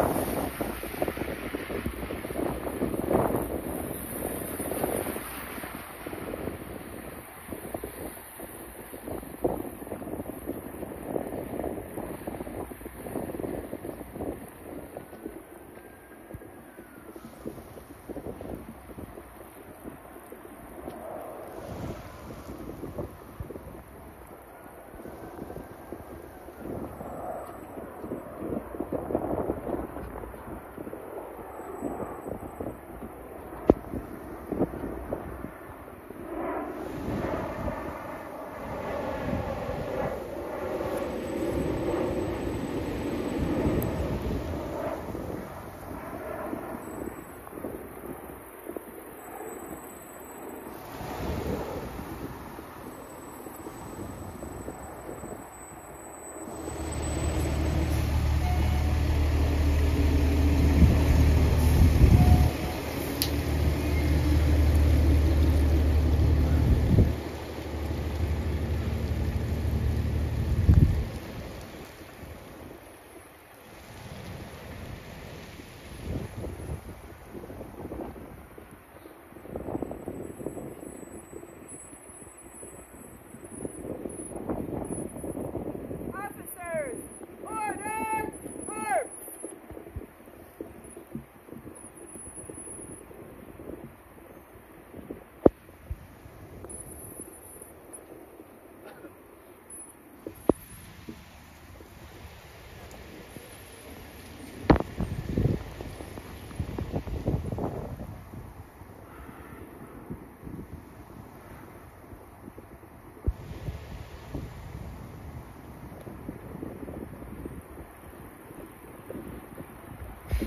ハハハハ。